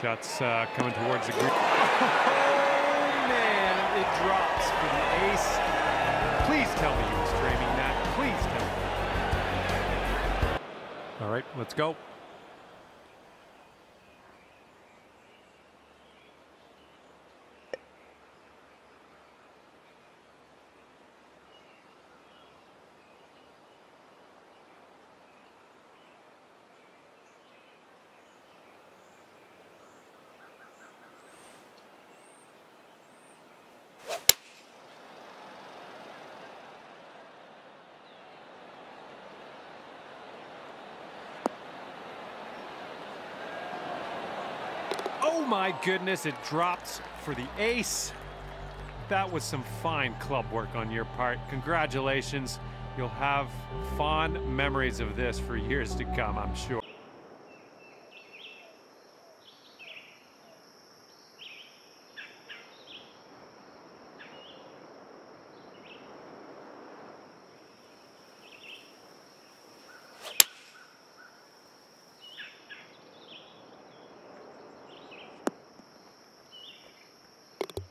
Shots uh, coming towards the green. Oh, man, it drops for the ace. Please tell me you were streaming that. Please tell me. All right, let's go. Oh my goodness, it drops for the ace. That was some fine club work on your part. Congratulations. You'll have fond memories of this for years to come, I'm sure.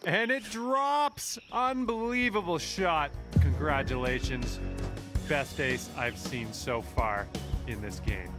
And it drops. Unbelievable shot. Congratulations. Best ace I've seen so far in this game.